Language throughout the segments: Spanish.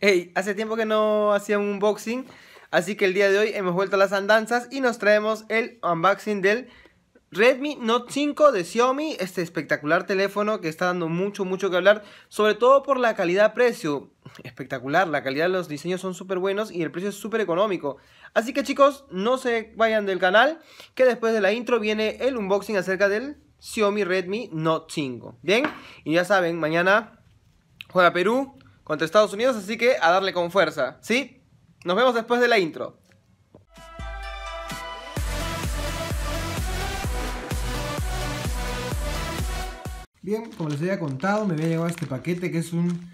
Hey, hace tiempo que no hacía un unboxing, así que el día de hoy hemos vuelto a las andanzas y nos traemos el unboxing del Redmi Note 5 de Xiaomi, este espectacular teléfono que está dando mucho, mucho que hablar, sobre todo por la calidad-precio. Espectacular, la calidad de los diseños son súper buenos y el precio es súper económico. Así que chicos, no se vayan del canal, que después de la intro viene el unboxing acerca del Xiaomi Redmi Note 5. Bien, y ya saben, mañana juega Perú, contra Estados Unidos, así que a darle con fuerza, ¿sí? Nos vemos después de la intro. Bien, como les había contado, me había llegado este paquete que es un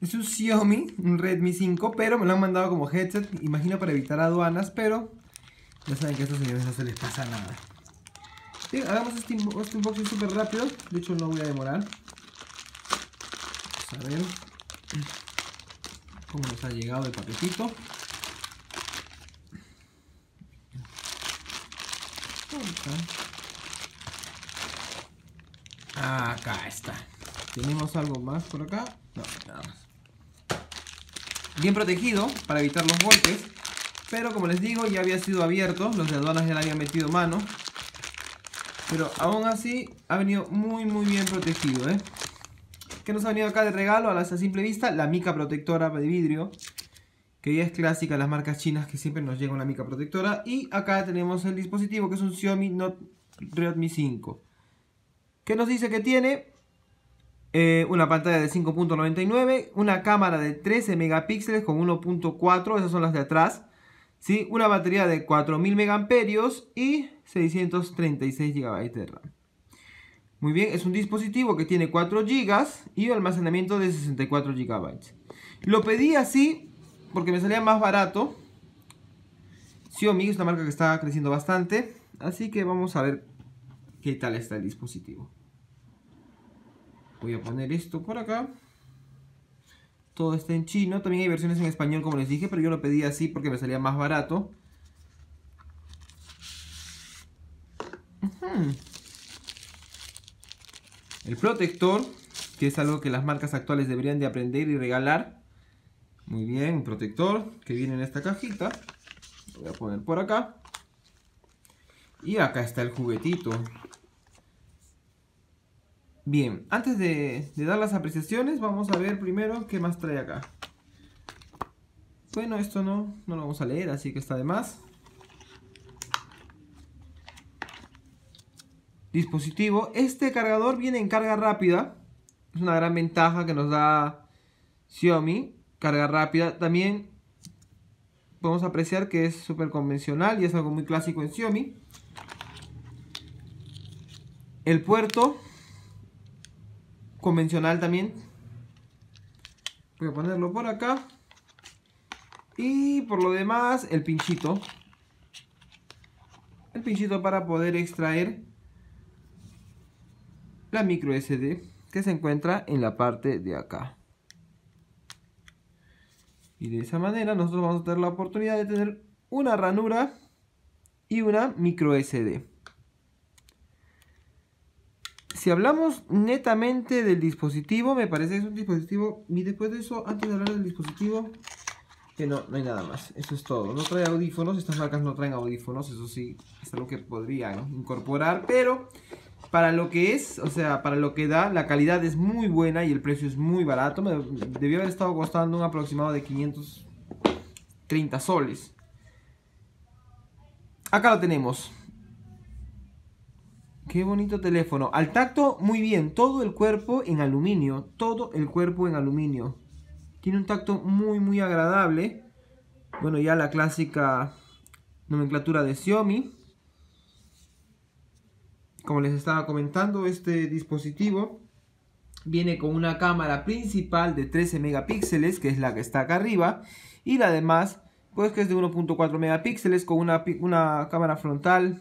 es un Xiaomi, un Redmi 5, pero me lo han mandado como headset, imagino para evitar aduanas, pero ya saben que a estos señores no se les pasa nada. Bien, hagamos este, este unboxing súper rápido, de hecho no voy a demorar. Vamos a ver cómo nos ha llegado el paquetito. Acá está. ¿Tenemos algo más por acá? No, nada más. Bien protegido para evitar los golpes. Pero como les digo, ya había sido abierto. Los de aduanas ya le habían metido mano. Pero aún así ha venido muy muy bien protegido, ¿eh? Que nos ha venido acá de regalo a la simple vista? La mica protectora de vidrio, que ya es clásica las marcas chinas que siempre nos llega una mica protectora. Y acá tenemos el dispositivo que es un Xiaomi Note Redmi 5. Que nos dice que tiene eh, una pantalla de 5.99, una cámara de 13 megapíxeles con 1.4, esas son las de atrás. ¿sí? Una batería de 4000 megaamperios y 636 GB de RAM. Muy bien, es un dispositivo que tiene 4 GB y almacenamiento de 64 GB. Lo pedí así porque me salía más barato. Xiaomi es una marca que está creciendo bastante. Así que vamos a ver qué tal está el dispositivo. Voy a poner esto por acá. Todo está en chino. También hay versiones en español como les dije, pero yo lo pedí así porque me salía más barato. El protector, que es algo que las marcas actuales deberían de aprender y regalar. Muy bien, un protector que viene en esta cajita. Voy a poner por acá. Y acá está el juguetito. Bien, antes de, dar las apreciaciones, vamos a ver primero qué más trae acá. Bueno, esto no, no lo vamos a leer, así que está de más. Dispositivo. Este cargador viene en carga rápida. Es una gran ventaja que nos da Xiaomi. Carga rápida. También podemos apreciar que es súper convencional y es algo muy clásico en Xiaomi. El puerto convencional también. Voy a ponerlo por acá. Y por lo demás, el pinchito. El pinchito para poder extraer la micro SD que se encuentra en la parte de acá. Y de esa manera nosotros vamos a tener la oportunidad de tener una ranura y una micro SD. Si hablamos netamente del dispositivo, me parece que es un dispositivo... Y después de eso, antes de hablar del dispositivo, que no, no hay nada más. Eso es todo. No trae audífonos, estas marcas no traen audífonos, eso sí, es algo que podrían incorporar, pero para lo que es, o sea, para lo que da, la calidad es muy buena y el precio es muy barato. Me debió haber estado costando un aproximado de 530 soles. Acá lo tenemos. Qué bonito teléfono. Al tacto, muy bien. Todo el cuerpo en aluminio. Todo el cuerpo en aluminio. Tiene un tacto muy, muy agradable. Bueno, ya la clásica nomenclatura de Xiaomi. Como les estaba comentando, este dispositivo viene con una cámara principal de 13 megapíxeles, que es la que está acá arriba, y la demás, pues que es de 1.4 megapíxeles con una, una cámara frontal.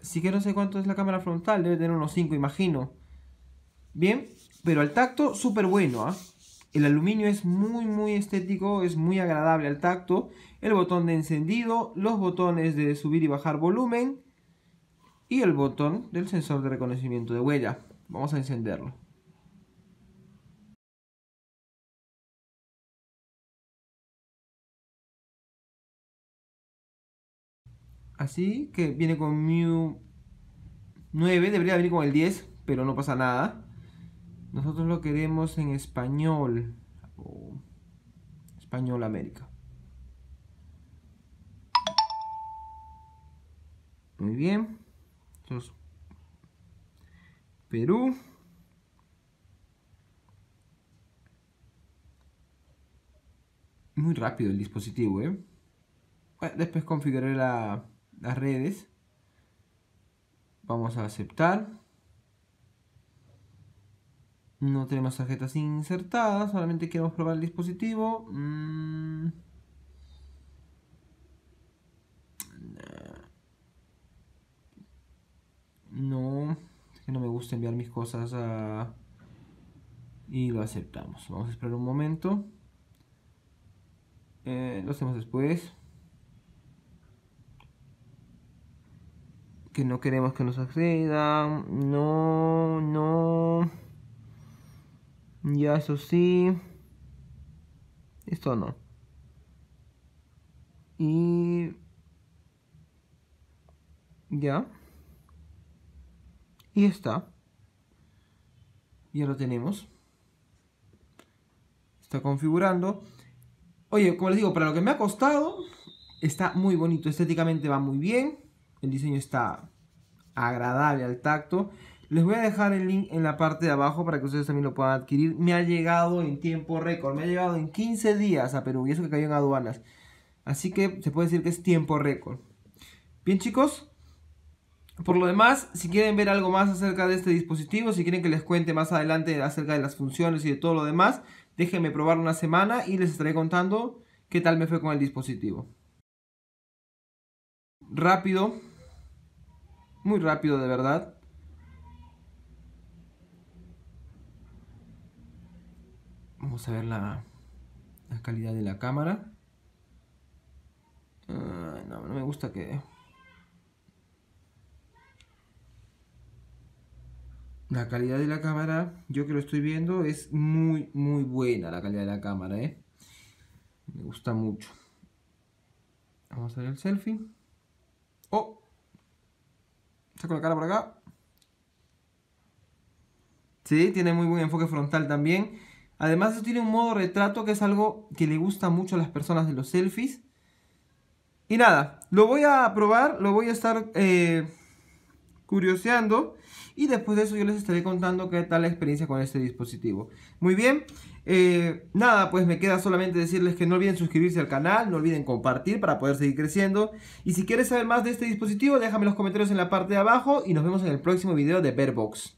Así que no sé cuánto es la cámara frontal, debe tener unos 5 imagino. Bien, pero al tacto súper bueno, ¿ah? El aluminio es muy muy estético, es muy agradable al tacto. El botón de encendido, los botones de subir y bajar volumen y el botón del sensor de reconocimiento de huella. Vamos a encenderlo. Así que viene con MIU 9, debería venir con el 10, pero no pasa nada. Nosotros lo queremos en español. Oh, español América. Muy bien. Perú. Muy rápido el dispositivo, ¿eh? después configuraré las redes. Vamos a aceptar. No tenemos tarjetas insertadas, solamente queremos probar el dispositivo. Mm. No, es que no me gusta enviar mis cosas a... Y lo aceptamos. Vamos a esperar un momento. Eh, lo hacemos después. Que no queremos que nos accedan. No, no. Ya, eso sí. Esto no. Y... Ya. Y está. Ya lo tenemos. Está configurando. Oye, como les digo, para lo que me ha costado, está muy bonito. Estéticamente va muy bien. El diseño está agradable al tacto. Les voy a dejar el link en la parte de abajo para que ustedes también lo puedan adquirir. Me ha llegado en tiempo récord. Me ha llegado en 15 días a Perú. Y eso que cayó en aduanas. Así que se puede decir que es tiempo récord. Bien chicos, por lo demás, si quieren ver algo más acerca de este dispositivo, si quieren que les cuente más adelante acerca de las funciones y de todo lo demás, déjenme probar una semana y les estaré contando qué tal me fue con el dispositivo. Rápido, muy rápido de verdad. Vamos a ver la, calidad de la cámara. no, no me gusta que... La calidad de la cámara, yo que lo estoy viendo, es muy, muy buena la calidad de la cámara, ¿eh? Me gusta mucho. Vamos a ver el selfie. ¡Oh! Saco la cara por acá. Sí, tiene muy buen enfoque frontal también. Además, eso tiene un modo retrato que es algo que le gusta mucho a las personas de los selfies. Y nada, lo voy a probar, lo voy a estar eh, curioseando y después de eso yo les estaré contando qué tal la experiencia con este dispositivo. Muy bien, eh, nada, pues me queda solamente decirles que no olviden suscribirse al canal, no olviden compartir para poder seguir creciendo. Y si quieres saber más de este dispositivo, déjame los comentarios en la parte de abajo y nos vemos en el próximo video de Bearbox.